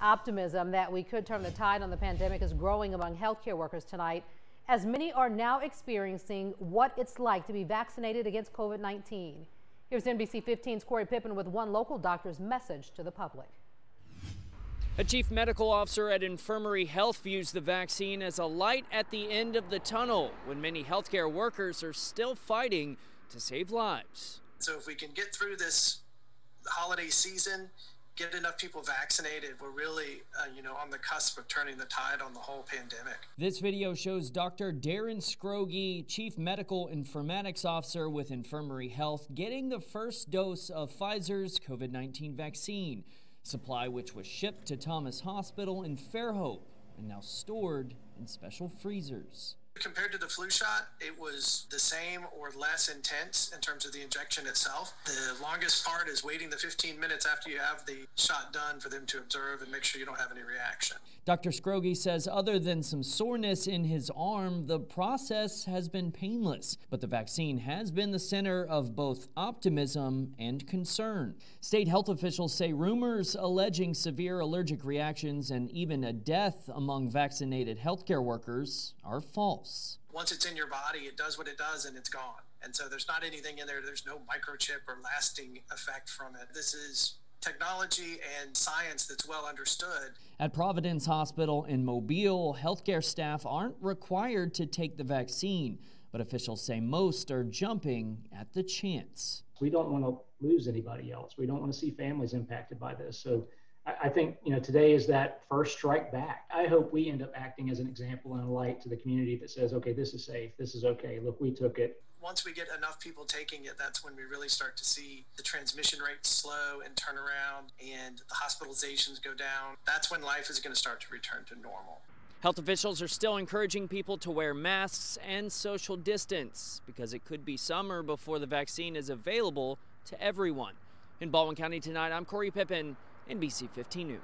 Optimism that we could turn the tide on the pandemic is growing among healthcare workers tonight, as many are now experiencing what it's like to be vaccinated against COVID 19. Here's NBC 15's Corey Pippen with one local doctor's message to the public. A chief medical officer at Infirmary Health views the vaccine as a light at the end of the tunnel when many healthcare workers are still fighting to save lives. So, if we can get through this holiday season get enough people vaccinated, we're really, uh, you know, on the cusp of turning the tide on the whole pandemic. This video shows Dr. Darren Scroggie, Chief Medical Informatics Officer with Infirmary Health, getting the first dose of Pfizer's COVID 19 vaccine, supply which was shipped to Thomas Hospital in Fairhope and now stored in special freezers. Compared to the flu shot, it was the same or less intense in terms of the injection itself. The longest part is waiting the 15 minutes after you have the shot done for them to observe and make sure you don't have any reaction. Dr. Scroggie says other than some soreness in his arm, the process has been painless, but the vaccine has been the center of both optimism and concern. State health officials say rumors alleging severe allergic reactions and even a death among vaccinated healthcare workers are false else. Once it's in your body, it does what it does and it's gone. And so there's not anything in there, there's no microchip or lasting effect from it. This is technology and science that's well understood. At Providence Hospital in Mobile, healthcare staff aren't required to take the vaccine, but officials say most are jumping at the chance. We don't want to lose anybody else. We don't want to see families impacted by this. So I think you know today is that first strike back. I hope we end up acting as an example and a light to the community that says, okay, this is safe, this is okay. Look, we took it. Once we get enough people taking it, that's when we really start to see the transmission rate slow and turn around and the hospitalizations go down. That's when life is going to start to return to normal. Health officials are still encouraging people to wear masks and social distance because it could be summer before the vaccine is available to everyone. In Baldwin County tonight, I'm Corey Pippen. NBC 15 News.